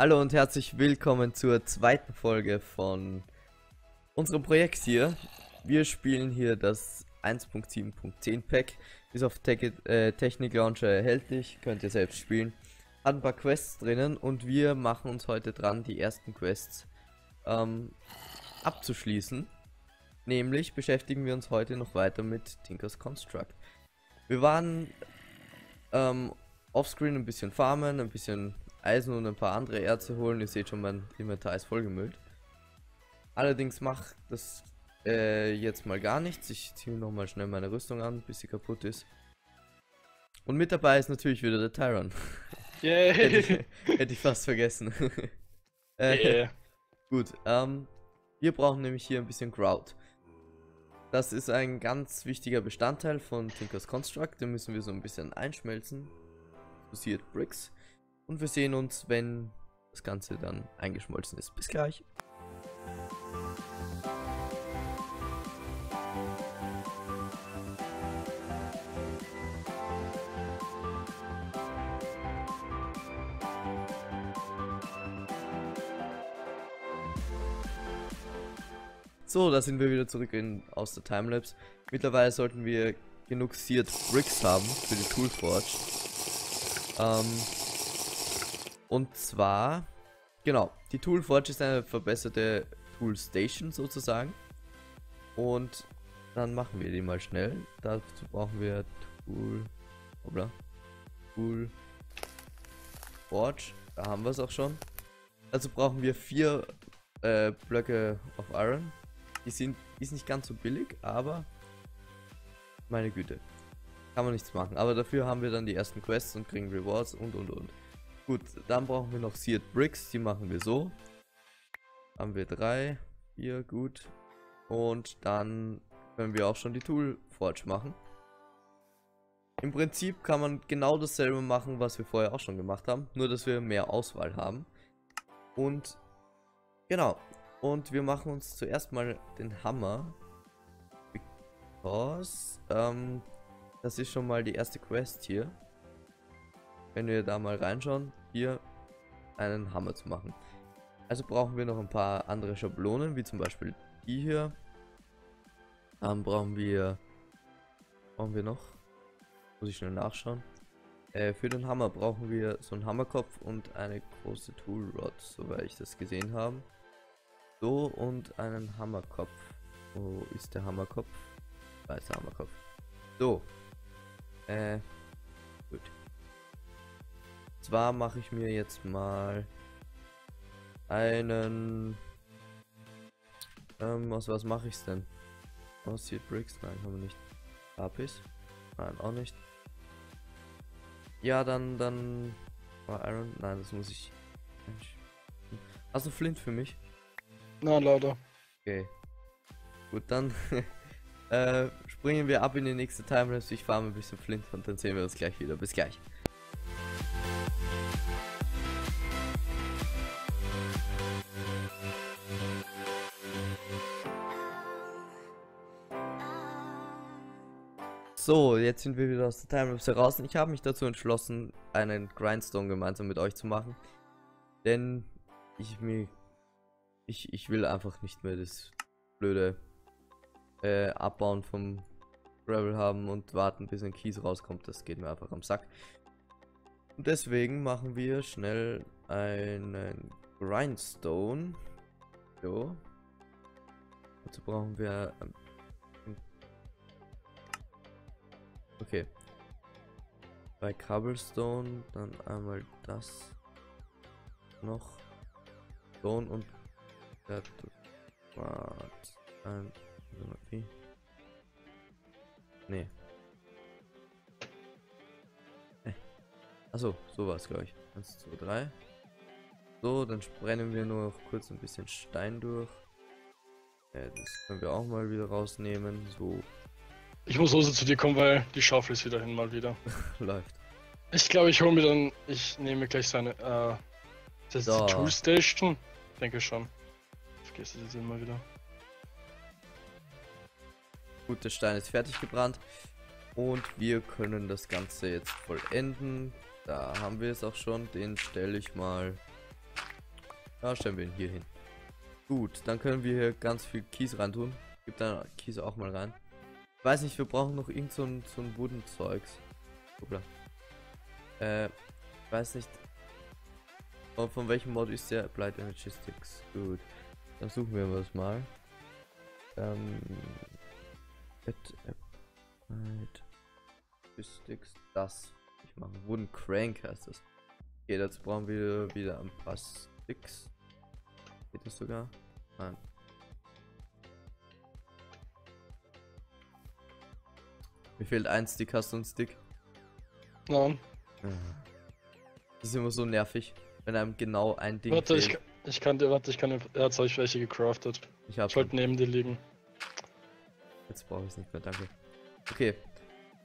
Hallo und herzlich willkommen zur zweiten Folge von unserem Projekt hier. Wir spielen hier das 1.7.10 Pack. Ist auf Te äh, Technik Launcher erhältlich, könnt ihr selbst spielen. Hat ein paar Quests drinnen und wir machen uns heute dran, die ersten Quests ähm, abzuschließen. Nämlich beschäftigen wir uns heute noch weiter mit Tinkers Construct. Wir waren ähm, offscreen ein bisschen farmen, ein bisschen Eisen und ein paar andere Erze holen. Ihr seht schon, mein Inventar ist vollgemüllt. Allerdings macht das äh, jetzt mal gar nichts. Ich ziehe noch mal schnell meine Rüstung an, bis sie kaputt ist. Und mit dabei ist natürlich wieder der Tyron. Yay! hätte, ich, hätte ich fast vergessen. äh, Yeah. Gut, ähm, wir brauchen nämlich hier ein bisschen Grout. Das ist ein ganz wichtiger Bestandteil von Tinkers Construct. Den müssen wir so ein bisschen einschmelzen. Passiert Bricks. Und wir sehen uns, wenn das Ganze dann eingeschmolzen ist. Bis gleich. So, da sind wir wieder zurück in, aus der Timelapse. Mittlerweile sollten wir genug Seared Bricks haben für die Toolforge. Ähm, und zwar, genau, die Toolforge ist eine verbesserte Toolstation sozusagen. Und dann machen wir die mal schnell. Dazu brauchen wir Tool, hoppla, Tool Forge. Da haben wir es auch schon. Dazu brauchen wir vier äh, Blöcke of Iron. Die sind ist nicht ganz so billig, aber meine Güte. Kann man nichts machen. Aber dafür haben wir dann die ersten Quests und kriegen Rewards und und und. Gut, dann brauchen wir noch Seared Bricks, die machen wir so. Haben wir drei, vier, gut. Und dann können wir auch schon die Tool Forge machen. Im Prinzip kann man genau dasselbe machen, was wir vorher auch schon gemacht haben, nur dass wir mehr Auswahl haben. Und genau, und wir machen uns zuerst mal den Hammer. Because, ähm, das ist schon mal die erste Quest hier. Wenn wir da mal reinschauen, hier einen Hammer zu machen. Also brauchen wir noch ein paar andere Schablonen, wie zum Beispiel die hier. Dann brauchen wir, brauchen wir noch, muss ich schnell nachschauen. Äh, für den Hammer brauchen wir so einen Hammerkopf und eine große Tool Rod, soweit ich das gesehen habe. So, und einen Hammerkopf. Wo ist der Hammerkopf? Der Hammerkopf. So. Äh. Zwar mache ich mir jetzt mal einen... Ähm, aus was mache ich's denn? Aus hier Bricks? Nein, haben wir nicht. Lapis? Nein, auch nicht. Ja, dann, dann... War Iron? Nein, das muss ich... Hast du Flint für mich? Na, leider. Okay. Gut, dann äh, springen wir ab in die nächste Timelapse. Ich fahre ein bisschen Flint und dann sehen wir uns gleich wieder. Bis gleich. So, jetzt sind wir wieder aus der Timelapse heraus und ich habe mich dazu entschlossen, einen Grindstone gemeinsam mit euch zu machen. Denn ich mir ich, ich will einfach nicht mehr das blöde äh, Abbauen vom Gravel haben und warten, bis ein Kies rauskommt. Das geht mir einfach am Sack. Und deswegen machen wir schnell einen Grindstone. So. Dazu brauchen wir. ähm, Okay. Bei Cobblestone dann einmal das noch. Stone und das war ein? Nee. Äh. Achso, so war es glaube ich. 1, 2, 3. So, dann brennen wir nur noch kurz ein bisschen Stein durch. Äh, das können wir auch mal wieder rausnehmen. So Ich muss also zu dir kommen, weil die Schaufel ist wieder hin mal wieder. läuft. Ich glaube, ich hole mir dann. Ich nehme gleich seine. Äh, das ist So. die Tool Station. Denke schon. Vergiss es jetzt immer wieder. Gut, der Stein ist fertig gebrannt. Und wir können das Ganze jetzt vollenden. Da haben wir es auch schon. Den stelle ich mal Da stellen wir ihn hier hin. Gut, dann können wir hier ganz viel Kies rein tun. Gib dann Kies auch mal rein. Weiß nicht, wir brauchen noch irgend so ein, so ein Wooden-Zeugs. Hoppla. Äh, weiß nicht. Von, von welchem Mod ist der Applied Energy Sticks? Gut. Dann suchen wir das mal. Ähm. Applied Sticks. Das. Ich mache Wooden Crank heißt das. Okay, dazu brauchen wir wieder ein paar Sticks. Geht das sogar? Nein. Mir fehlt ein Stick, hast du einen Stick? Nein. Das ist immer so nervig, wenn einem genau ein Ding Warte, fehlt. ich, ich kann dir, warte, ich kann dir, jetzt habe ich welche gecraftet. Ich hab Ich wollte neben dir liegen. Jetzt brauche ich es nicht mehr, danke. Okay.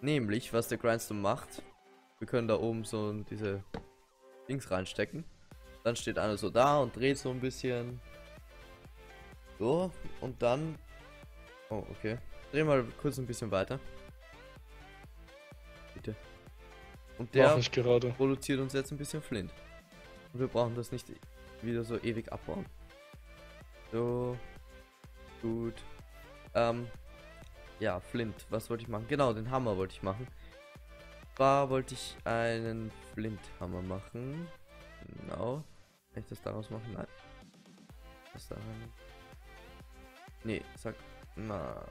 Nämlich, was der Grindstone macht, wir können da oben so diese Dings reinstecken. Dann steht einer so da und dreht so ein bisschen. So, und dann. Oh, okay. Dreh mal kurz ein bisschen weiter. Und Der produziert uns jetzt ein bisschen Flint. Und wir brauchen das nicht wieder so ewig abbauen. So. Gut. Ähm. Ja, Flint. Was wollte ich machen? Genau, den Hammer wollte ich machen. Zwar wollte ich einen Flinthammer machen. Genau. Kann ich das daraus machen? Nein. Was daran? Nee, sag. Na.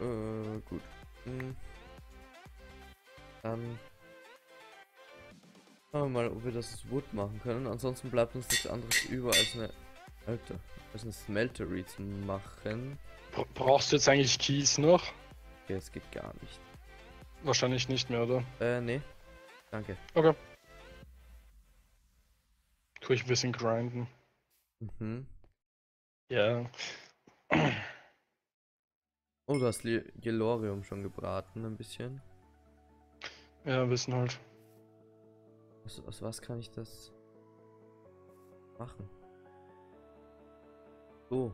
Äh, gut. Hm. Dann schauen wir mal, ob wir das Wood machen können. Ansonsten bleibt uns nichts anderes über als eine Alter, als eine Smeltery zu machen. Bra- Brauchst du jetzt eigentlich Keys noch? Okay, es geht gar nicht. Wahrscheinlich nicht mehr, oder? Äh, nee. Danke. Okay. Tue ich ein bisschen grinden. Mhm. Ja. Oh, du hast Gelorium schon gebraten, ein bisschen. Ja, wissen halt. Aus, aus was kann ich das machen? So.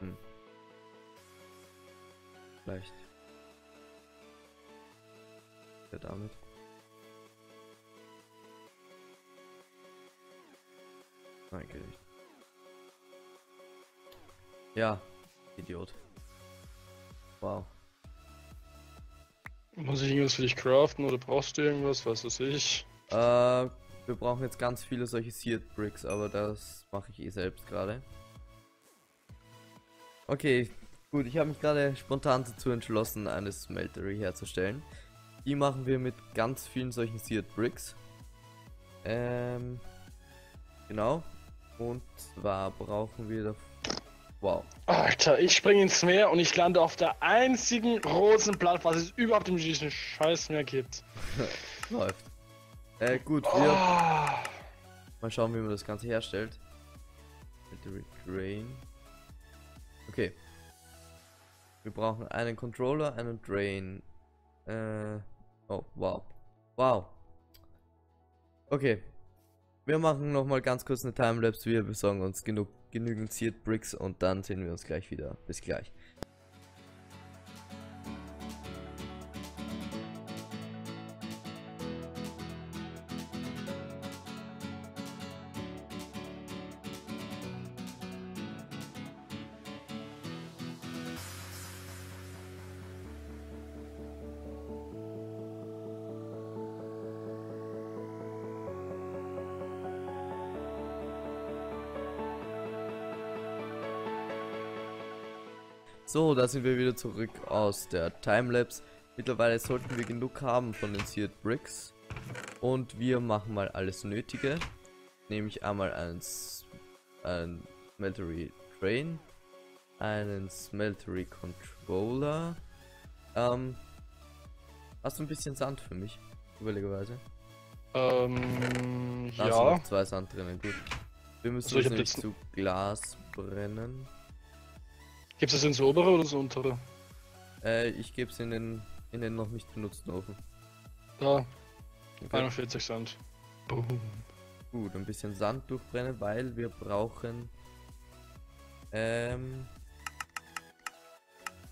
Hm. Vielleicht. Ja, damit. Nein, geht nicht. Ja, Idiot. Wow. Muss ich irgendwas für dich craften oder brauchst du irgendwas? Was weiß ich. Äh, wir brauchen jetzt ganz viele solche Seared Bricks, aber das mache ich eh selbst gerade. Okay, gut, ich habe mich gerade spontan dazu entschlossen, eine Smeltery herzustellen. Die machen wir mit ganz vielen solchen Seared Bricks. Ähm, genau. Und zwar brauchen wir da. Wow. Alter, ich springe ins Meer und ich lande auf der einzigen roten Blatt, was es überhaupt in diesem scheiß Meer gibt. Läuft. Äh, gut, wir. Oh. Mal schauen, wie man das Ganze herstellt. Battery Drain. Okay. Wir brauchen einen Controller, einen Drain. Äh. Oh, wow. Wow. Okay. Wir machen noch mal ganz kurz eine Timelapse. Wir besorgen uns genug, genügend Seared Bricks und dann sehen wir uns gleich wieder. Bis gleich. So, da sind wir wieder zurück aus der Timelapse. Mittlerweile sollten wir genug haben von den Seared Bricks. Und wir machen mal alles Nötige. Nämlich einmal einen, einen Smeltery Train, einen Smeltery Controller. Ähm, hast du ein bisschen Sand für mich? Überlegerweise. Ähm, Da sind ja. noch zwei Sand drinnen, gut. Wir müssen So, ich uns jetzt- zu Glas brennen. Gibt es das ins obere oder das untere? Äh, ich gebe es in den, in den noch nicht benutzten Ofen. Da, Okay. 41 Cent. Boom. Gut, ein bisschen Sand durchbrennen, weil wir brauchen ähm,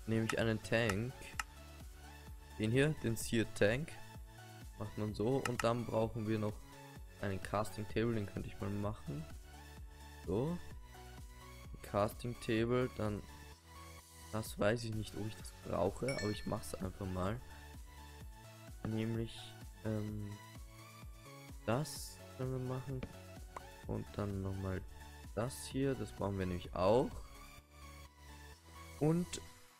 nämlich einen Tank. Den hier, den Seared Tank. macht man so. Und dann brauchen wir noch einen Casting Table, den könnte ich mal machen. So. Casting Table, dann das weiß ich nicht, ob ich das brauche, aber ich mache es einfach mal. Nämlich ähm, das können wir machen und dann nochmal das hier, das brauchen wir nämlich auch. Und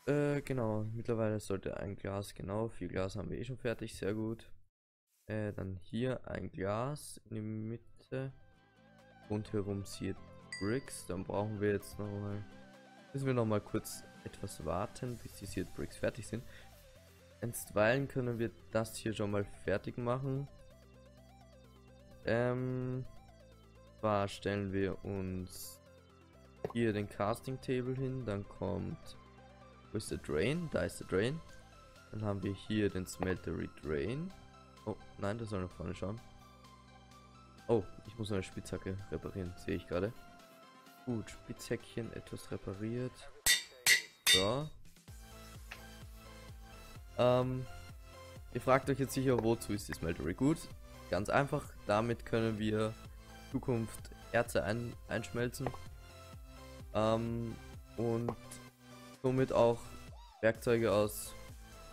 äh, genau, mittlerweile sollte ein Glas, genau, vier Glas haben wir eh schon fertig, sehr gut. Äh, dann hier ein Glas in die Mitte. Rundherum hier Bricks. Dann brauchen wir jetzt noch mal. Müssen wir noch mal kurz etwas warten, bis die Seared Bricks fertig sind. Einstweilen können wir das hier schon mal fertig machen. Ähm. Zwar stellen wir uns hier den Casting Table hin. Dann kommt. Wo ist der Drain? Da ist der Drain. Dann haben wir hier den Smeltery Drain. Oh, nein, das soll nach vorne schauen. Oh, ich muss eine Spitzhacke reparieren, sehe ich gerade. Gut, Spitzhäckchen etwas repariert. So. Ähm, ihr fragt euch jetzt sicher, wozu ist die Smeltery gut? Ganz einfach, damit können wir Zukunft Erze ein, einschmelzen. Ähm, und somit auch Werkzeuge aus,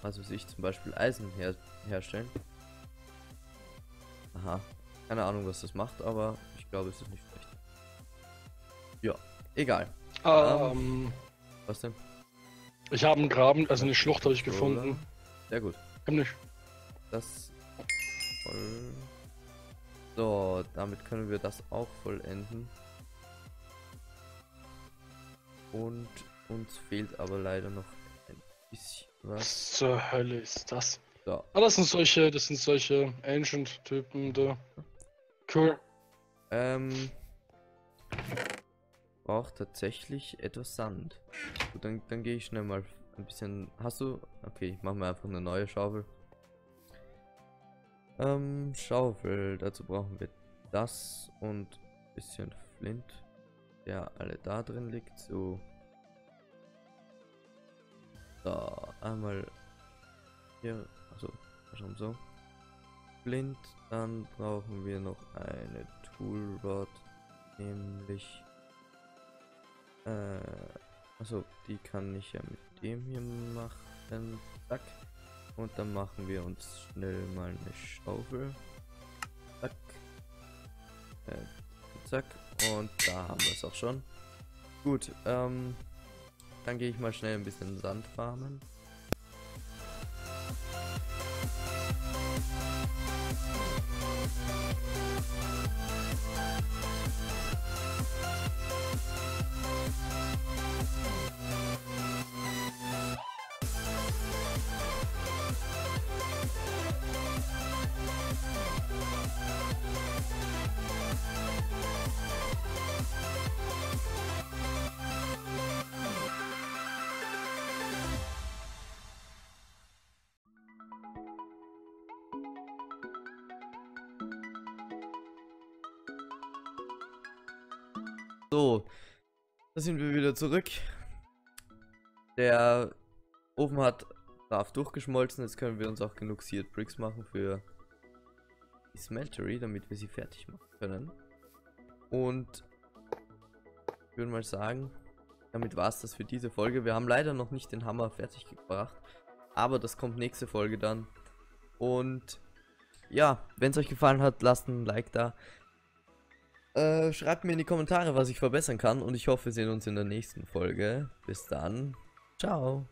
also sich zum Beispiel Eisen her herstellen. Aha. Keine Ahnung, was das macht, aber ich glaube, es ist nicht schlecht. Ja, egal. Ähm, ähm, was denn? Ich habe einen Graben, also eine Schlucht habe ich gefunden. Sehr gut. Hab nicht. Das voll. So, damit können wir das auch vollenden. Und uns fehlt aber leider noch ein bisschen was. Was zur Hölle ist das? So. Ah, das sind solche, das sind solche Ancient-Typen da. Cool. Ähm. Braucht tatsächlich etwas Sand. Gut, dann, dann gehe ich schnell mal ein bisschen. Hast du. Okay, ich mache mir einfach eine neue Schaufel. Ähm, Schaufel. Dazu brauchen wir das und ein bisschen Flint. Der alle da drin liegt. So. Da, einmal hier also, schon so. Blind, dann brauchen wir noch eine Toolrod, nämlich äh, also die kann ich ja mit dem hier machen. Zack. Und dann machen wir uns schnell mal eine Schaufel. Zack. Äh, zack. Und da haben wir es auch schon. Gut, ähm, dann gehe ich mal schnell ein bisschen Sand farmen. So, da sind wir wieder zurück. Der Ofen hat brav durchgeschmolzen. Jetzt können wir uns auch genug Seared Bricks machen für die Smeltery, damit wir sie fertig machen können. Und ich würde mal sagen, damit war es das für diese Folge. Wir haben leider noch nicht den Hammer fertig gebracht, aber das kommt nächste Folge dann. Und ja, wenn es euch gefallen hat, lasst ein Like da. Äh, schreibt mir in die Kommentare, was ich verbessern kann und ich hoffe, wir sehen uns in der nächsten Folge. Bis dann. Ciao.